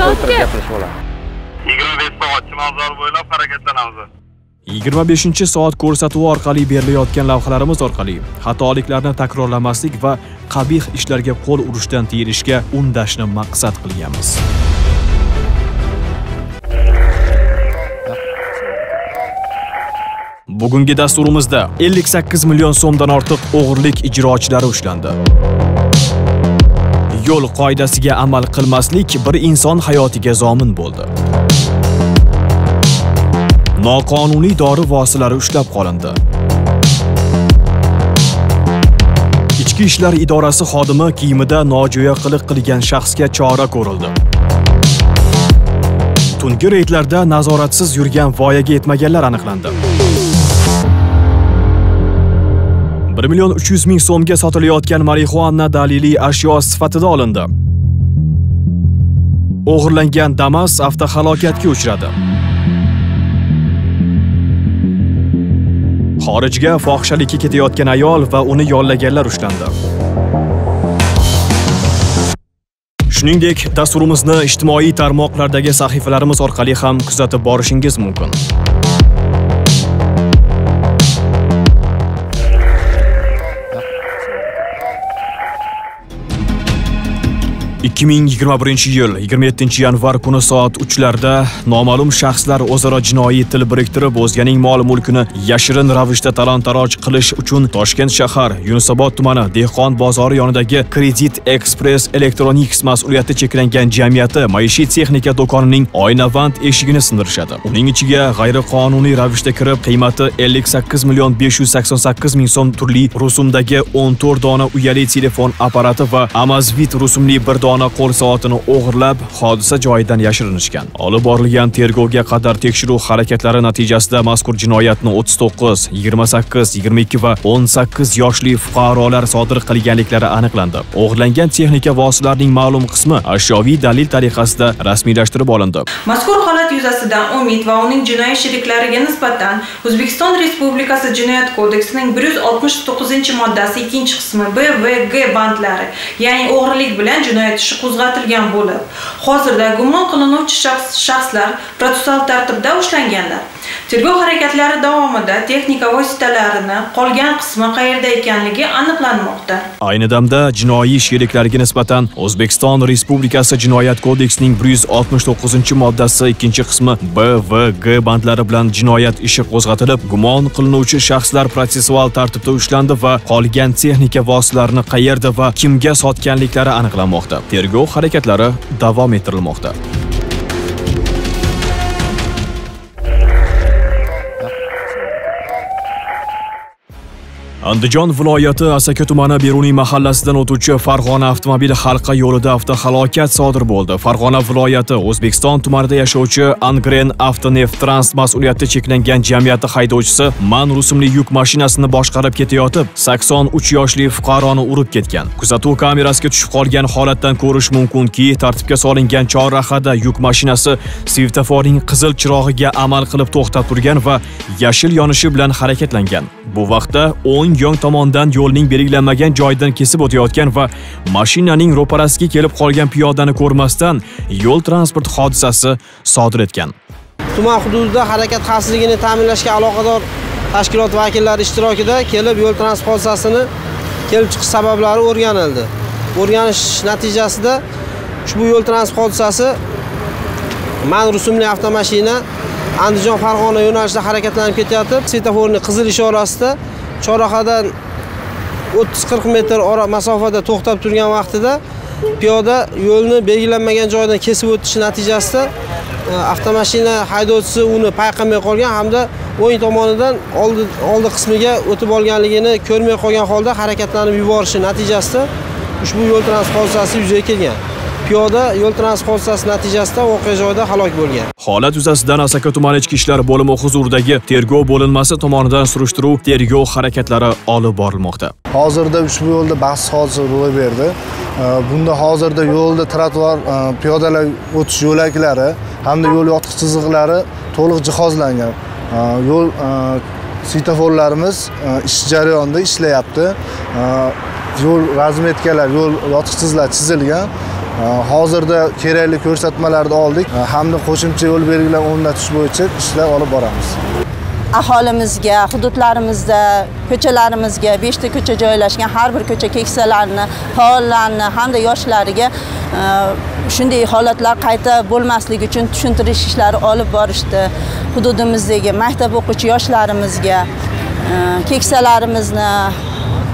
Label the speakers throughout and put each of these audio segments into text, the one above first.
Speaker 1: soatga
Speaker 2: yigirma besh soat chilonzor bo'ylab harakatlanamiz
Speaker 3: 25 soat ko'rsatuvi orqali berilayotgan lavhalarimiz orqali xatoliklarni takrorlamaslik va qabih ishlarga qo'l urishdan tiyilishga undashni maqsad qilganmiz. Bugungi dasturimizda 58 million so'mdan ortiq o'g'irlik ijrochilari ushlandi yo'l qoidasiga amal qilmaslik bir inson hayotiga zomin bo'ldi. Noqonuniy dori vositalari ushlab qolindi. Ichki ishlar idorasi xodimi kiyimida nojo'ya qiliq qilgan shaxsga chora ko'rildi. Tungi reydlarda nazoratsiz yurgan voyaga yetmaganlar aniqlandi. 1 million 300 ming so'mga sotilayotgan marixuana daliliy ashyo sifatida olindi. O'g'irlangan damas avtohalokatga uchradi. Xorijga fohishalikka ketayotgan ayol va uni yollaganlar ushlandi. Shuningdek dasturimizni ijtimoiy tarmoqlardagi sahifalarimiz orqali ham kuzatib borishingiz mumkin. 2021 yil 27 yanvar kuni soat 3 larda noma'lum shaxslar o'zaro jinoiy til biriktirib o'zganing mol mulkini yashirin ravishda talon-taroj qilish uchun Toshkent shahar Yunusobod tumani Dehqon bozori yonidagi Kredit Express Electronics mas'uliyati cheklangan jamiyati maishiy texnika do'konining oynavand eshigini sindirishadi. Uning ichiga g'ayriqonuniy ravishda kirib, qiymati 58 million 588 ming so'm turli rusumdagi 14 dona uyali telefon apparati va amazvit rusumli bir dona ona qo'l soatini o'g'irlab, hodisa joyidan yashirinishgan. Olib borilgan tergovga qadar tekshiruv harakatlari natijasida mazkur jinoyatni 39, 28, 22 va 18 yoshli fuqarolar sodir qilganliklari aniqlandi. O'g'irlangan texnika vositalarining ma'lum qismi ashyoviy dalil tariqasida rasmiylashtirib olindi.
Speaker 4: Mazkur holat yuzasidan Umid va uning jinoiy sheriklariga nisbatan O'zbekiston Respublikasi Jinoyat kodeksining 169-moddasi 2-qismi B va G bandlari, ya'ni o'g'rilik bilan jinoyat ishi qo'zg'atilgan bo'lib, hozirda gumon qilinuvchi shaxslar protsessual tartibda ushlanganlar. Tergov harakatlari davomida texnika vositalarini qolgan qismi qayerda ekanligi aniqlanmoqda.
Speaker 3: Ayni damda jinoiy sheriklarga nisbatan O'zbekiston Respublikasi Jinoyat kodeksining 169-moddasi 2-qismi B va G bandlari bilan jinoyat ishi qo'zg'atilib, gumon qilinuvchi shaxslar protsessual tartibda ushlandi va qolgan texnika vositalarini qayerda va kimga sotganliklari aniqlanmoqda. Tergov harakatlari davom ettirilmoqda. Andijon viloyati Asaka tumani Beruniy mahallasidan o'tuvchi Farg'ona avtomobili halqa yo'lida avtohalokat sodir bo'ldi. Farg'ona viloyati O'zbekiston tumanida yashovchi Angren Avtoneft Trans mas'uliyati cheklangan jamiyati haydovchisi man rusumli yuk mashinasini boshqarib ketayotib, 83 yoshli fuqaroni urib ketgan. Kuzatuv kamerasiga tushib qolgan holatdan ko'rish mumkinki, tartibga solingan chorrahada yuk mashinasi svetoforning qizil chirog'iga amal qilib to'xtab turgan va yashil yonishi bilan harakatlangan. Bu vaqtda o'ng yong tomondan yo'lning belgilanmagan joyidan kesib o'tayotgan va mashinaning ro'parasiga kelib qolgan piyodani ko'rmasdan yo'l transport hodisasi sodir etgan.
Speaker 5: tuman hududida harakat xavfsizligini ta'minlashga aloqador tashkilot vakillari ishtirokida kelib yo'l transport hodisasini kelib chiqish sabablari o'rganildi. O'rganish natijasida ushbu yo'l transport hodisasi man rusumli avtomashina Andijon Farg'ona yo'nalishida harakatlanib ketayotib, svetoforni qizil ishorasida chorrahadan 30-40 metr ora masofada to'xtab turgan vaqtida piyoda yo'lni belgilanmagan joydan kesib o'tishi natijasida e, avtomashina haydovchisi uni payqamay qolgan hamda o'ng tomonidan oldi oldi qismiga o'tib olganligini ko'rmay qolgan holda harakatlanib yuborishi natijasida ushbu yo'l transport hodisasi yuzaga kelgan. Piyoda yo'l transport hodisasi natijasida voqea joyida halok bo'lgan.
Speaker 3: Holat yuzasidan Asaka tumani ichki ishlar bo'limi huzuridagi tergov bo'linmasi tomonidan surishtiruv tergov harakatlari olib borilmoqda.
Speaker 6: Hozirda ushbu yo'lda bahs hodisa ro'y berdi. Bunda hozirda yo'lda trotuar, piyodalar o'tish yo'laklari hamda yo'l yotiq chiziqlari to'liq jihozlangan. yo'l svetoforlarimiz ish jarayonida ishlayapti yo'l razmetkalar yo'l yotiqsizlar chizilgan hozirda kerakli ko'rsatmalarni oldik. Hamda qo'shimcha yo'l belgilarini o'rnatish bo'yicha ishlar olib boramiz.
Speaker 7: Aholimizga hududlarimizda ko'chalarimizga beshta ko'cha joylashgan har bir ko'cha keksalarni faollarni hamda yoshlariga shunday holatlar qayta bo'lmasligi uchun tushuntirish ishlari olib borishdi. Hududimizdagi maktab o'quvchi yoshlarimizga keksalarimizni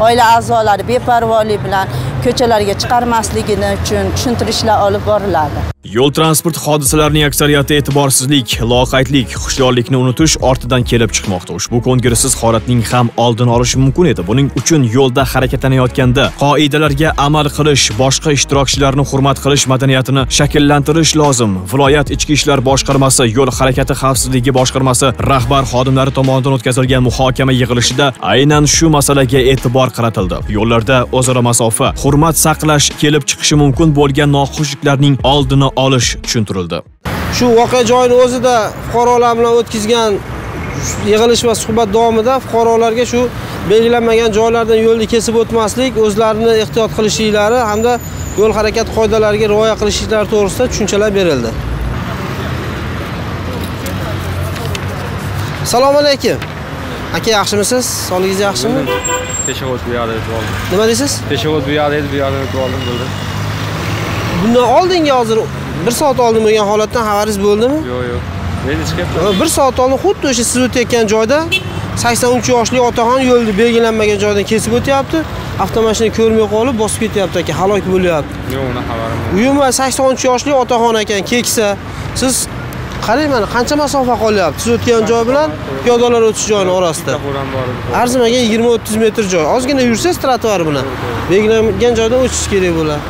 Speaker 7: oila a'zolari beparvolik bilan ko'chalarga chiqarmasligini uchun tushuntirishlar olib boriladi.
Speaker 3: Yo'l transport hodisalarining aksariyati e'tiborsizlik loqaydlik hushyorlikni unutish ortidan kelib chiqmoqda. Ushbu ko'ngilsiz holatning ham oldini olish mumkin edi. Buning uchun yo'lda harakatlanayotganda qoidalarga amal qilish boshqa ishtirokchilarni hurmat qilish madaniyatini shakllantirish lozim. Viloyat ichki ishlar boshqarmasi yo'l harakati xavfsizligi boshqarmasi rahbar xodimlari tomonidan o'tkazilgan muhokama yig'ilishida aynan shu masalaga e'tibor qaratildi. Yo'llarda o'zaro masofa hurmat saqlash kelib chiqishi mumkin bo'lgan noxushliklarning oldini olish tushuntirildi.
Speaker 5: Shu voqea joyini o'zida fuqarolar bilan o'tkazgan yig'ilish va suhbat davomida fuqarolarga shu belgilanmagan joylardan yo'lni kesib o'tmaslik o'zlarini ehtiyot qilishliklari hamda yo'l harakati qoidalariga rioya qilishliklari to'g'risida tushunchalar berildi. Assalomu alaykum. Aka yaxshimisiz? Sog'ligingiz yaxshimi?
Speaker 1: Peshobod bu yoqda o'tib oldim.
Speaker 5: Nima deysiz?
Speaker 1: Peshobod bu yoqda edi bu yoqdan o'tib oldim bo'ldi
Speaker 5: bundan oldingi hozir bir soat oldin bo'lgan holatdan xabaringiz bo'ldimi?
Speaker 1: Yo'q yo'q. Endi chiqyapman
Speaker 5: bir soat oldin xuddi o'sha siz o'tayotgan joyda sakson uch yoshli otaxon yo'lni belgilanmagan joydan kesib o'tyapti. Avtomashina ko'rmay qolib bosib ketyapti aka halok bo'lyapti.
Speaker 1: Yo'q unaqa xabarim yo'q.
Speaker 5: Umuman sakson uch yoshli otaxon ekan keksa. Siz qarang mana qancha masofa qolyapti? Siz o'tgan joy bilan piyodalar o'tish joyini orasida. Arzimagan yigirma o'ttiz metr joy. Ozgina yursangiz trotuar bilan belgilangan joydan o'tishingiz kerak bo'ladi.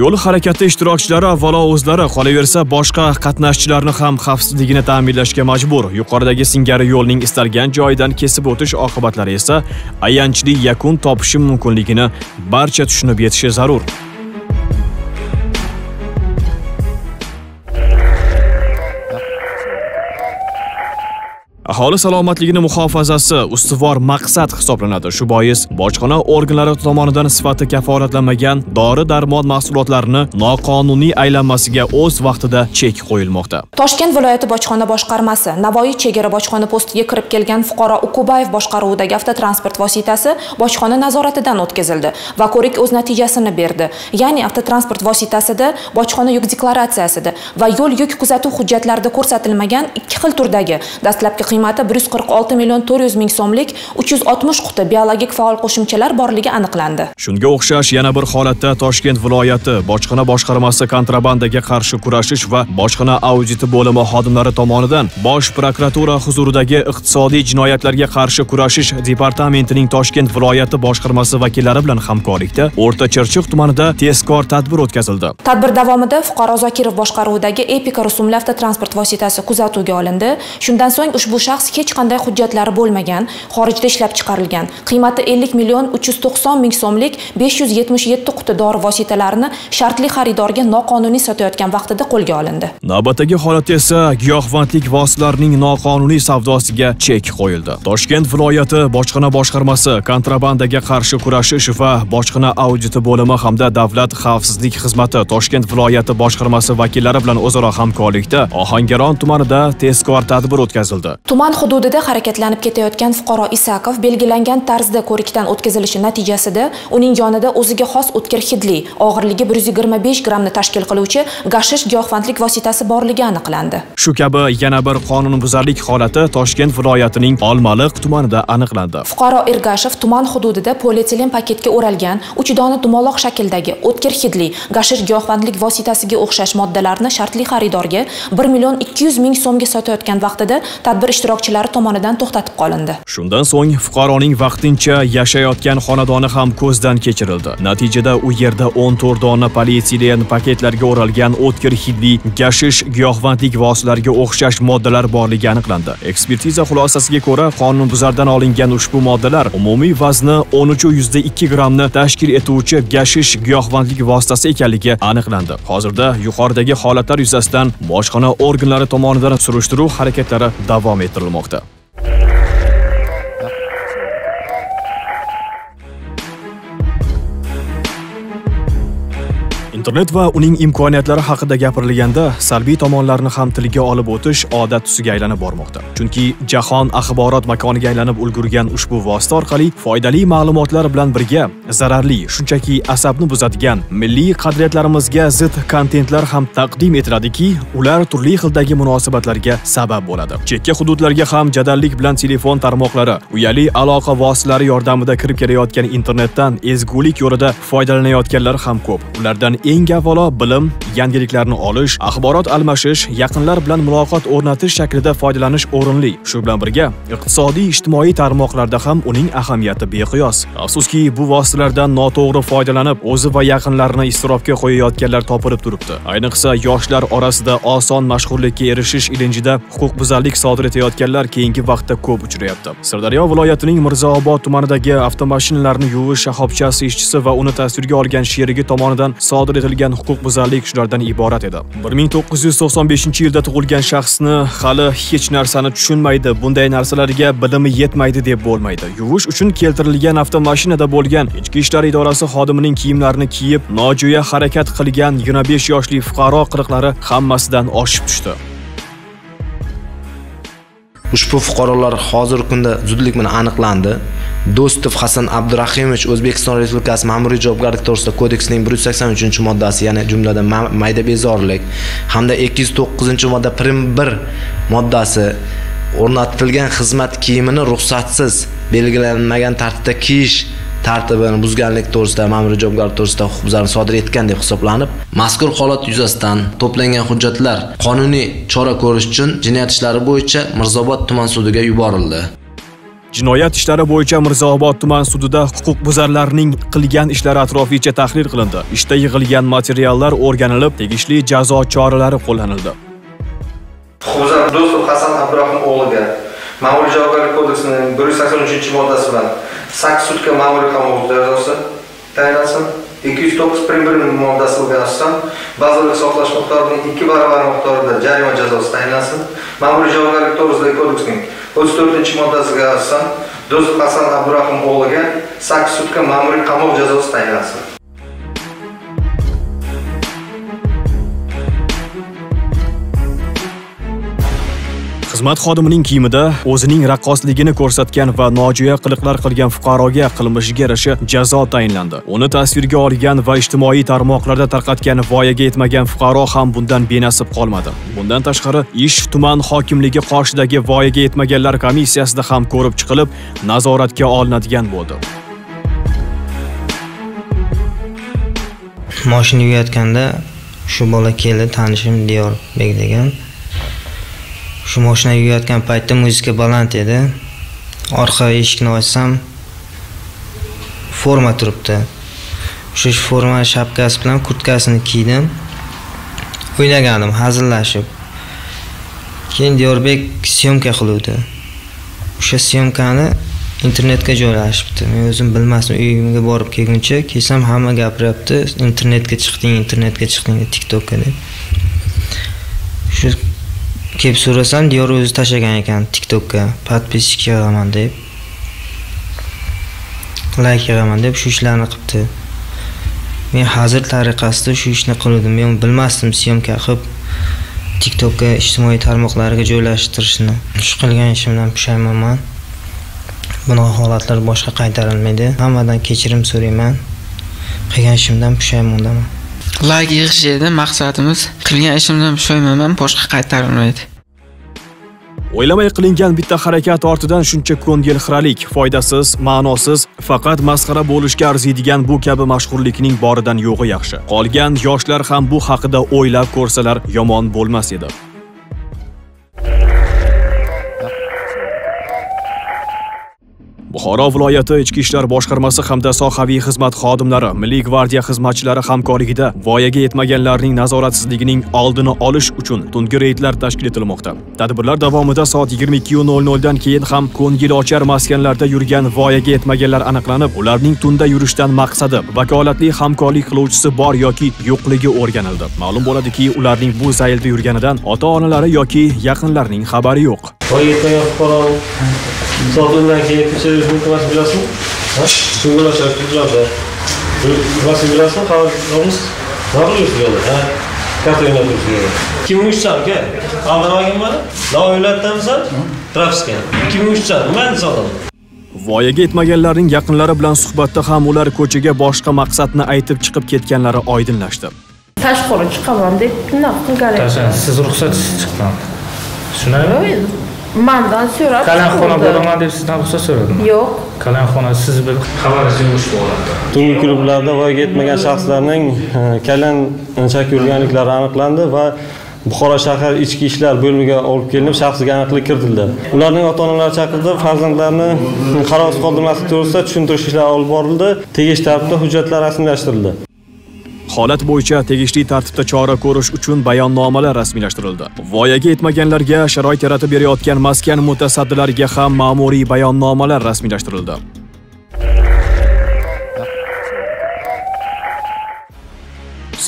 Speaker 3: Yo'l harakati ishtirokchilari avvalo o'zlari qolaversa boshqa qatnashchilarni ham xavfsizligini ta'minlashga majbur. Yuqoridagi singari yo'lning istalgan joyidan kesib o'tish oqibatlari esa ayanchli yakun topishi mumkinligini barcha tushunib yetishi zarur. Aholi salomatligini muhofazasi ustuvor maqsad hisoblanadi. Shu bois bojxona organlari tomonidan sifati kafolatlanmagan dori darmon mahsulotlarini noqonuniy aylanmasiga o'z vaqtida chek qo'yilmoqda.
Speaker 8: Toshkent viloyati bojxona boshqarmasi navoiy chegara bojxona postiga kirib kelgan fuqaro ukubayev boshqaruvidagi avtotransport vositasi bojxona nazoratidan o'tkazildi va ko'rik o'z natijasini berdi. Ya'ni avtotransport vositasida bojxona yuk deklaratsiyasida va yo'l yuk kuzatuv hujjatlarida ko'rsatilmagan ikki xil turdagi dastlabki qiymati 146 million 400 ming so'mlik 360 quti biologik faol qo'shimchalar borligi aniqlandi.
Speaker 3: Shunga o'xshash yana bir holatda Toshkent viloyati bojxona boshqarmasi kontrabandaga qarshi kurashish va bojxona auditi bo'limi xodimlari tomonidan Bosh prokuratura huzuridagi iqtisodiy jinoyatlarga qarshi kurashish departamentining Toshkent viloyati boshqarmasi vakillari bilan hamkorlikda O'rta Chirchiq tumanida tezkor tadbir o'tkazildi.
Speaker 8: Tadbir davomida fuqaro Zokirov boshqaruvidagi Epica rusumli avtotransport vositasi kuzatuvga olindi. Shundan so'ng ushbu shaxs hech qanday hujjatlari bo'lmagan, xorijda ishlab chiqarilgan, qiymati 50 million 390 ming so'mlik 577 quti dori vositalarini shartli xaridorga noqonuniy sotayotgan vaqtida qo'lga olindi.
Speaker 3: Navbatdagi holatda esa giyohvandlik vositalarining noqonuniy savdosiga chek qo'yildi. Toshkent viloyati bojxona boshqarmasi kontrabandaga qarshi kurashish va bojxona auditi bo'limi hamda davlat xavfsizlik xizmati Toshkent viloyati boshqarmasi vakillari bilan o'zaro hamkorlikda Ohangaron tumanida tezkor tadbir o'tkazildi.
Speaker 8: Tuman hududida harakatlanib ketayotgan fuqaro Isakov belgilangan tarzda ko'rikdan o'tkazilishi natijasida uning yonida o'ziga xos o'tkir hidli, og'irligi 125 grammni tashkil qiluvchi gashish giyohvandlik vositasi borligi aniqlandi.
Speaker 3: Shu kabi yana bir qonunbuzarlik holati Toshkent viloyatining Olmaliq tumanida aniqlandi.
Speaker 8: Fuqaro Ergashev tuman hududida polietilen paketga o'ralgan 3 dona dumaloq shakldagi o'tkir hidli gashish giyohvandlik vositasiga o'xshash moddalarni shartli xaridorga 1 million 200 ming so'mga sotayotgan vaqtida tadbir ishtirokchilari tomonidan to'xtatib qolindi.
Speaker 3: Shundan so'ng fuqaroning vaqtincha yashayotgan xonadoni ham ko'zdan kechirildi. Natijada u yerda 14 dona polietilen paketlarga o'ralgan o'tkir hidli gashish giyohvandlik vositalariga o'xshash moddalar borligi aniqlandi. Ekspertiza xulosasiga ko'ra, qonunbuzardan olingan ushbu moddalar umumiy vazni 13.2 grammni tashkil etuvchi gashish giyohvandlik vositasi ekanligi aniqlandi. Hozirda yuqoridagi holatlar yuzasidan bojxona organlari tomonidan surishtiruv harakatlari davom ettirilmoqda. Internet va uning imkoniyatlari haqida gapirilganda salbiy tomonlarni ham tilga olib o'tish odat tusiga aylanib bormoqda. Chunki jahon axborot makoniga aylanib ulgurgan ushbu vosita orqali foydali ma'lumotlar bilan birga zararli shunchaki asabni buzadigan milliy qadriyatlarimizga zid kontentlar ham taqdim etiladiki ular turli xildagi munosabatlarga sabab bo'ladi. Chekka hududlarga ham jadallik bilan telefon tarmoqlari uyali aloqa vositalari yordamida kirib kelayotgan internetdan ezgulik yo'lida foydalanayotganlar ham ko'p. Ulardan eng avvalo bilim yangiliklarni olish axborot almashish yaqinlar bilan muloqot o'rnatish shaklida foydalanish o'rinli. Shu bilan birga iqtisodiy ijtimoiy tarmoqlarda ham uning ahamiyati beqiyos. Afsuski bu vositalardan noto'g'ri foydalanib o'zi va yaqinlarini iztirobga qo'yayotganlar topilib turibdi. Ayniqsa yoshlar orasida oson mashhurlikka erishish ilinjida huquqbuzarlik sodir etayotganlar keyingi vaqtda ko'p uchrayapti. Sirdaryo viloyatining mirzaobod tumanidagi avtomashinalarni yuvish shahobchasi ishchisi va uni tasvirga olgan sherigi tomonidan sodir etilgan huquqbuzarlik shulardan iborat edi. 1995 yilda tug'ilgan shaxsni hali hech narsani tushunmaydi bunday narsalarga bilimi yetmaydi deb bo'lmaydi. Yuvish uchun keltirilgan avtomashinada bo'lgan ichki ishlar idorasi xodimining kiyimlarini kiyib nojo'ya harakat qilgan 25 yoshli fuqaro qiliqlari hammasidan oshib tushdi.
Speaker 9: Ushbu fuqarolar hozirgi kunda zudlik bilan aniqlandi. Do'stov hasan abdurahimovich o'zbekiston respublikasi ma'muriy javobgarlik to'g'risida kodeksining 183 moddasi ya'ni jumladan mayda bezorilik hamda 209 modda prim bir moddasi o'rnatilgan xizmat kiyimini ruxsatsiz belgilanmagan tartibda kiyish tartibini buzganlik to'g'risida ma'muriy javobgarlik to'g'risida huquqbuzarni sodir etgan deb hisoblanib mazkur holat yuzasidan to'plangan hujjatlar qonuniy chora ko'rish uchun jinoyat ishlari bo'yicha Mirzobod tuman sudiga yuborildi.
Speaker 3: Jinoyat ishlari bo'yicha Mirzaobod tuman sudida huquqbuzarlarning qilgan ishlari atroficha tahlil qilindi. Ishda yig'ilgan materiallar o'rganilib, tegishli jazo choralari qo'llanildi.
Speaker 5: Huquqbuzar Do'stov Hasan Abdurahim o'g'liga Ma'muriy javobgarlik kodeksining 183-moddasi bilan 8 sutka ma'muriy qamoq jazosi tayinlansin. 209 prim 1 moddasiga asosan bazaviy saqlash miqdorining ikki barobar miqdorida jarima jazosi tayinlansin. Ma'muriy javobgarlik to'g'risidagi kodeksning 34-moddasiga asosan Do'stov Hasan Abdurahim o'g'liga 8 sutka ma'muriy qamoq jazosi tayinlansin.
Speaker 3: Xizmat xodimining kiyimida o'zining raqqosligini ko'rsatgan va nojo'ya qiliqlar qilgan fuqaroga qilmishiga yarasha jazo tayinlandi. Uni tasvirga olgan va ijtimoiy tarmoqlarda tarqatgan voyaga yetmagan fuqaro ham bundan benasib qolmadi. Bundan tashqari, ish tuman hokimligi qoshidagi voyaga yetmaganlar komissiyasida ham ko'rib chiqilib, nazoratga olinadigan bo'ldi.
Speaker 10: moshina yuyayotganda shu bola keldi, tanishim Diyorbek degan. Shu moshina yuyayotgan paytda muzika baland edi. Orqa eshikni ochsam forma turibdi. O'sha forma shapkasi bilan kurtkasini kiydim. O'ynagandim hazillashib. Keyin diyorbek syomka qiluvdi. O'sha syomkani internetga joylashibdi. Men o'zim bilmasdim uyimga borib kelguncha kelsam hamma gapiryapti. Internetga chiqding internetga chiqding tiktokka deb. Shu kelib so'rasam diyor o'zi tashlagan ekan tiktokka подписчик yig'aman deb. Layk yig'aman deb shu ishlarni qilibdi. Men hazir tariqasida shu ishni qiluvdim. Men bilmasdim syomka qilib tiktokka ijtimoiy tarmoqlarga joylashtirishni. Shu qilgan ishimdan pushaymonman bunaqa holatlar boshqa qaytarilmaydi. Hammadan kechirim so'rayman. Qilgan ishimdan pushaymondaman
Speaker 11: layk yig'ish edi maqsadimiz qilgan ishimdan pushaymonman boshqa qaytarilmaydi
Speaker 3: O'ylamay qilingan bitta harakat ortidan shuncha ko'ngilxiralik, foydasiz, ma'nosiz, faqat masxara bo'lishga arziydigan bu kabi mashhurlikning boridan yo'g'i yaxshi. Qolgan yoshlar ham bu haqida o'ylab ko'rsalar yomon bo'lmas edi. Buxoro viloyati ichki ishlar boshqarmasi hamda sohaviy xizmat xodimlari milliy gvardiya xizmatchilari hamkorligida voyaga yetmaganlarning nazoratsizligining oldini olish uchun tungi reydlar tashkil etilmoqda. Tadbirlar davomida soat 22:00 dan keyin ham ko'ngilochar maskanlarda yurgan voyaga yetmaganlar aniqlanib ularning tunda yurishdan maqsadi vakolatli hamkorlik qiluvchisi bor yoki yo'qligi o'rganildi. Ma'lum bo'ladiki ularning bu zaylda yurganidan ota onalari yoki yaqinlarining xabari yo'q.
Speaker 12: Voyaga yetmagan fuqaro soat o'ndan keyin emasmi bilasizmi ko'ngilochar kunlarda nimasini bilasizmi xabarnomasiz nima qilib yuribsiz yo'lda karta o'ynab turibsiz yo'lda ikki ming uchdan uka aldamaganman novilatdanmisan propiskani ikki ming uchdan nima endi sotadi
Speaker 3: voyaga yetmaganlarning yaqinlari bilan suhbatda ham ular ko'chaga boshqa maqsadni aytib chiqib ketganlari oydinlashdi.
Speaker 13: Tashqari chiqaman deb bunaqa qilgan
Speaker 14: siz ruxsatsiz chiqqan shunaqami
Speaker 13: mandan so'rab
Speaker 14: qalanxona bo'laman deb sizdan ruxsat so'radim
Speaker 13: yo'q.
Speaker 14: Qalanxona siz bir xabaringiz yo'q ushbu holatda
Speaker 12: tungi klublarda voyaga yetmagan shaxslarning e, kalan chak yurganliklari aniqlandi va buxoro shahar ichki ishlar bo'limiga olib kelinib shaxsiga aniqlik kiritildi. Ularning ota onalari chaqirilib farzandlarini qarovsiz qoldirmaslik to'g'risida tushuntirish ishlari olib borildi. Tegishli tartibda hujjatlar rasmiylashtirildi
Speaker 3: holat bo'yicha tegishli tartibda chora ko'rish uchun bayonnomalar rasmiylashtirildi. Voyaga yetmaganlarga sharoit yaratib berayotgan maskan mutasaddilariga ham ma'muriy bayonnomalar rasmiylashtirildi.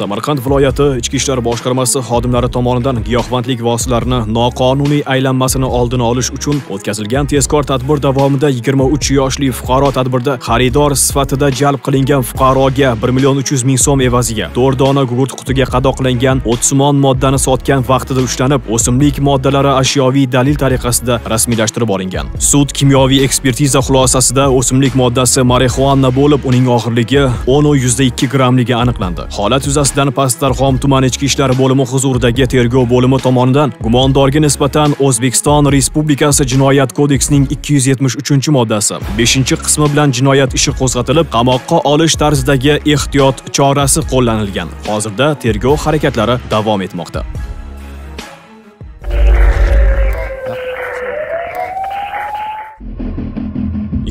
Speaker 3: Samarqand viloyati ichki ishlar boshqarmasi xodimlari tomonidan giyohvandlik vositalarini noqonuniy aylanmasini oldini olish uchun o'tkazilgan tezkor tadbir davomida 23 yoshli fuqaro tadbirda xaridor sifatida jalb qilingan fuqaroga 1 million 300 ming so'm evaziga 4 dona gugurt qutiga qadoqlangan o'tsimon moddani sotgan vaqtida ushlanib o'simlik moddalari ashyoviy dalil tariqasida rasmiylashtirib olingan. Sud kimyoviy ekspertiza xulosasida o'simlik moddasi marixuana bo'lib uning og'irligi 10.2 grammligi aniqlandi. Holat yuzasidan pastdarxom tuman ichki ishlar bo'limi huzuridagi tergov bo'limi tomonidan gumondorga nisbatan o'zbekiston respublikasi jinoyat kodeksining 273 moddasi 5 qismi bilan jinoyat ishi qo'zg'atilib qamoqqa olish tarzidagi ehtiyot chorasi qo'llanilgan. Hozirda tergov harakatlari davom etmoqda.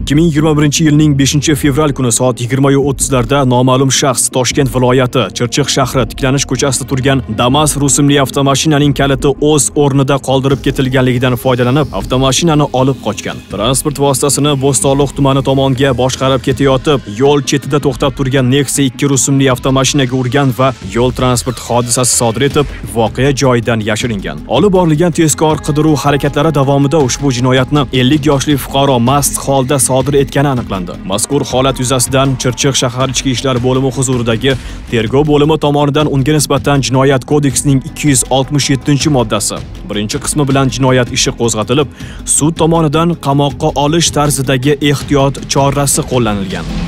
Speaker 3: 2021 yilning 5 fevral kuni soat 20:30 larda noma'lum shaxs Toshkent viloyati Chirchiq shahri tiklanish ko'chasida turgan Damas rusumli avtomashinaning kaliti o'z o'rnida qoldirib ketilganligidan foydalanib, avtomashinani olib qochgan. Transport vositasini Bo'stonliq tumani tomonga boshqarib ketayotib, yo'l chetida to'xtab turgan Nexia 2 rusumli avtomashinaga urgan va yo'l transport hodisasi sodir etib, voqea joyidan yashiringan. Olib borilgan tezkor qidiruv harakatlari davomida ushbu jinoyatni 50 yoshli fuqaro mast holda sodir etgani aniqlandi. Mazkur holat yuzasidan Chirchiq shahar ichki ishlar bo'limi huzuridagi tergov bo'limi tomonidan unga nisbatan jinoyat kodeksining 267-moddasi birinchi qismi bilan jinoyat ishi qo'zg'atilib, sud tomonidan qamoqqa olish tarzidagi ehtiyot chorasi qo'llanilgan.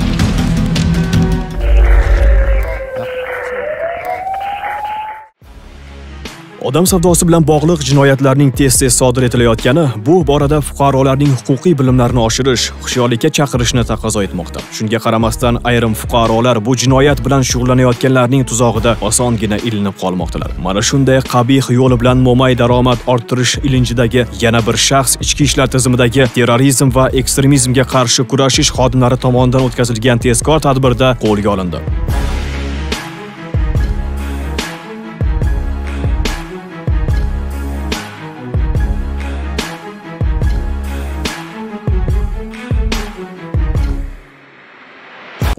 Speaker 3: Odam savdosi bilan bog'liq jinoyatlarning tez-tez sodir etilayotgani bu borada fuqarolarning huquqiy bilimlarini oshirish, hushyorlikka chaqirishni taqozo etmoqda. Shunga qaramasdan ayrim fuqarolar bu jinoyat bilan shug'ullanayotganlarning tuzog'ida osongina ilinib qolmoqdalar. Mana shunday qabih yo'li bilan mo'may daromad orttirish ilinjidagi yana bir shaxs ichki ishlar tizimidagi terrorizm va ekstremizmga qarshi kurashish xodimlari tomonidan o'tkazilgan tezkor tadbirda qo'lga olindi.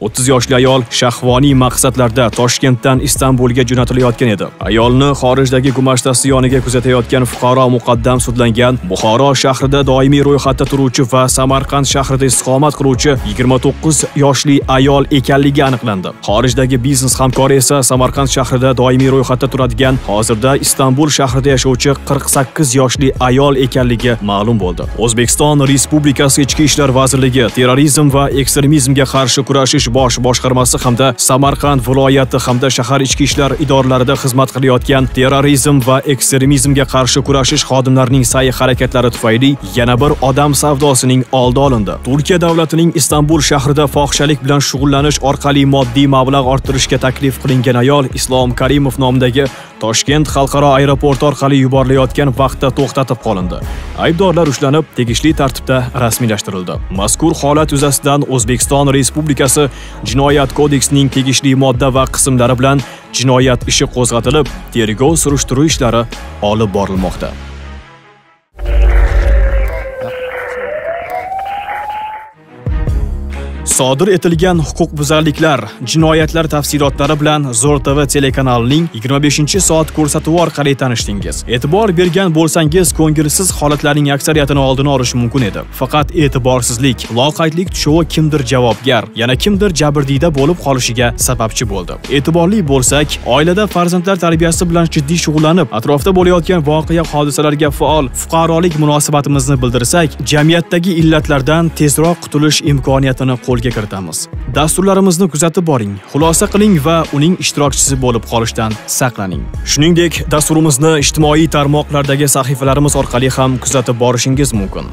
Speaker 3: O'ttiz yoshli ayol shahvoniy maqsadlarda Toshkentdan Istanbulga jo'natilayotgan edi. Ayolni xorijdagi gumashtasi yoniga kuzatayotgan fuqaro muqaddam sudlangan. Buxoro shahrida doimiy ro'yxatda turuvchi va Samarqand shahrida istiqomat qiluvchi 29 yoshli ayol ekanligi aniqlandi. Xorijdagi biznes hamkori esa Samarqand shahrida doimiy ro'yxatda turadigan, hozirda Istanbul shahrida yashovchi 48 yoshli ayol ekanligi ma'lum bo'ldi. O'zbekiston Respublikasi Ichki ishlar vazirligi terrorizm va ekstremizmga qarshi kurashish bosh boshqarmasi hamda Samarqand viloyati hamda shahar ichki ishlar idoralarida xizmat qilayotgan terrorizm va ekstremizmga qarshi kurashish xodimlarining sa'y harakatlari tufayli yana bir odam savdosining oldi olindi. Turkiya davlatining Istanbul shahrida fohishalik bilan shug'ullanish orqali moddiy mablag' orttirishga taklif qilingan ayol Islom Karimov nomidagi Toshkent xalqaro aeroporti orqali yuborilayotgan vaqtda to'xtatib qolindi. Aybdorlar ushlanib, tegishli tartibda rasmiylashtirildi. Mazkur holat yuzasidan O'zbekiston Respublikasi Jinoyat kodeksining tegishli modda va qismlari bilan jinoyat ishi qo'zg'atilib, tergov surishtiruv ishlari olib borilmoqda. Sodir etilgan huquqbuzarliklar, jinoyatlar tafsilotlari bilan Zo'r TV telekanalining 25-soat ko'rsatuvi orqali tanishdingiz. E'tibor bergan bo'lsangiz, ko'ngilsiz holatlarning aksariyatini oldini olish mumkin edi. Faqat e'tiborsizlik, loqaydlik tushovi kimdir javobgar, yana kimdir jabrdiyda bo'lib qolishiga sababchi bo'ldi. E'tiborli bo'lsak, oilada farzandlar tarbiyasi bilan jiddiy shug'ullanib, atrofda bo'layotgan voqea hodisalarga faol fuqarolik munosabatimizni bildirsak, jamiyatdagi illatlardan tezroq qutulish imkoniyatini qo'lga kiritamiz. Dasturlarimizni kuzatib boring, xulosa qiling va uning ishtirokchisi bo'lib qolishdan saqlaning. Shuningdek, dasturimizni ijtimoiy tarmoqlardagi sahifalarimiz orqali ham kuzatib borishingiz mumkin.